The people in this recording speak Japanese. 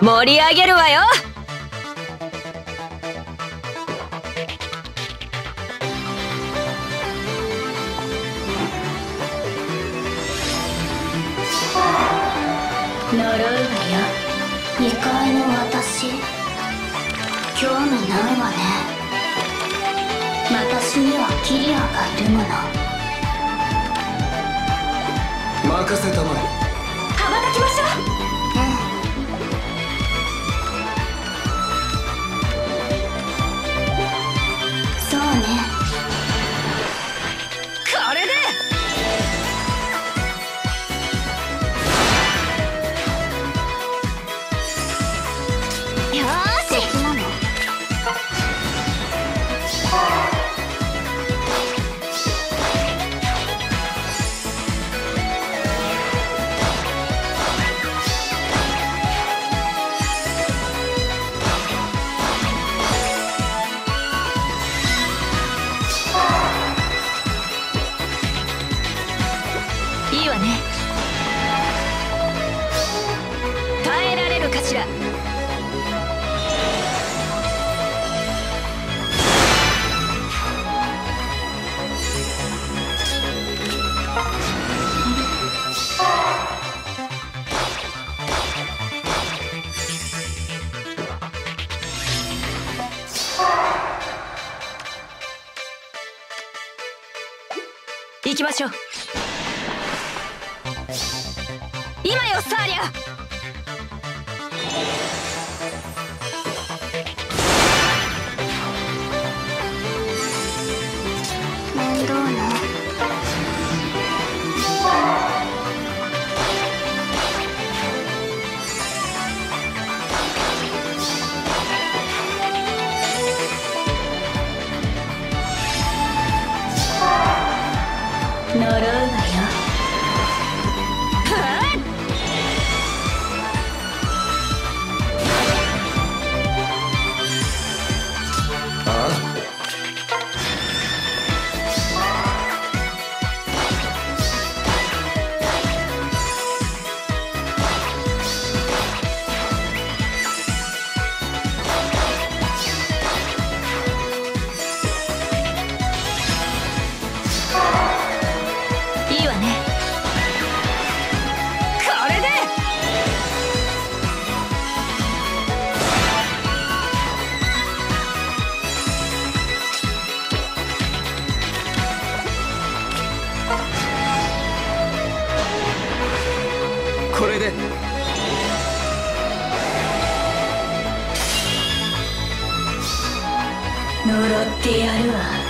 盛り上げるわよ。呪うわよ。2階の私。興味ないわね。私にはキリアがいるもの。任せたまえ。羽ばたきまわね。耐えられるかしら。行きましょう。よサーリャ呪ってやるわ。